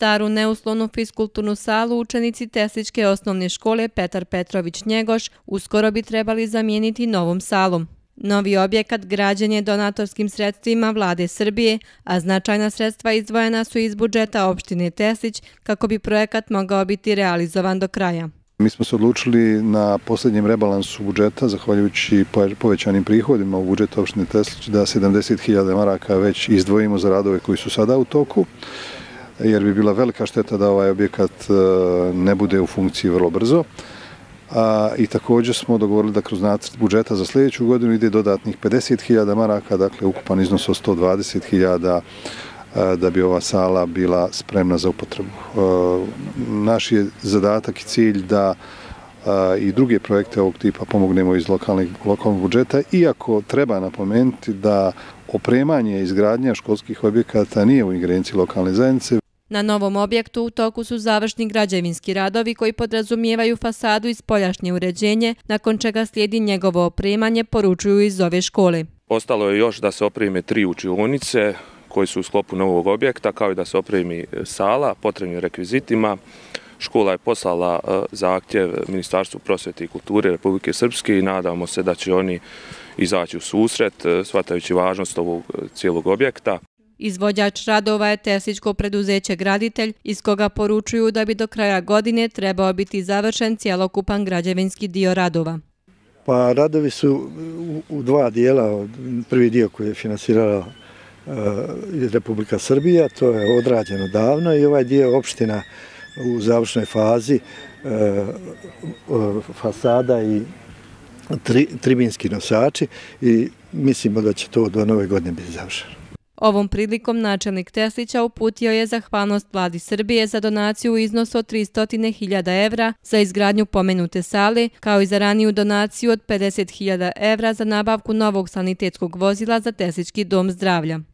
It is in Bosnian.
Staru neuslovnu fiskulturnu salu učenici Tesličke osnovne škole Petar Petrović Njegoš uskoro bi trebali zamijeniti novom salom. Novi objekat građen je donatorskim sredstvima vlade Srbije, a značajna sredstva izdvojena su iz budžeta opštine Teslić kako bi projekat mogao biti realizovan do kraja. Mi smo se odlučili na posljednjem rebalansu budžeta, zahvaljujući povećanim prihodima u budžetu opštine Teslić, da 70.000 maraka već izdvojimo za radove koji su sada u toku, jer bi bila velika šteta da ovaj objekat e, ne bude u funkciji vrlo brzo. A, I također smo dogovorili da kroz nacrt budžeta za sljedeću godinu ide dodatnih 50.000 maraka, dakle ukupan iznos od 120.000 e, da bi ova sala bila spremna za upotrebu. E, naš je zadatak i cilj da i druge projekte ovog tipa pomognemo iz lokalnih, lokalnog budžeta, iako treba napomenuti da opremanje i izgradnja školskih objekata nije u ingerenciji lokalne zajednice. Na novom objektu u toku su završni građevinski radovi koji podrazumijevaju fasadu i spoljašnje uređenje, nakon čega slijedi njegovo opremanje, poručuju iz ove škole. Ostalo je još da se opreme tri učionice, koji su u sklopu novog objekta, kao i da se opremi e, sala potrebnim rekvizitima. Škola je poslala e, zahtjev Ministarstvu prosvete i kulture Republike Srpske i nadamo se da će oni izaći u susret, e, shvatajući važnost ovog cijelog objekta. Izvođač radova je Tesičko preduzeće Graditelj, iz koga poručuju da bi do kraja godine trebao biti završen cijelokupan građevinski dio radova. Pa radovi su u dva dijela. Prvi dio koji je finansirala iz Republika Srbija, to je odrađeno davno i ovaj dio opština u završnoj fazi e, fasada i tribinski nosači i mislimo da će to do nove godine biti završeno. Ovom prilikom načelnik Teslića uputio je zahvalnost vladi Srbije za donaciju u iznosu od 300.000 evra za izgradnju pomenute sale, kao i za raniju donaciju od 50.000 evra za nabavku novog sanitetskog vozila za Teslički dom zdravlja.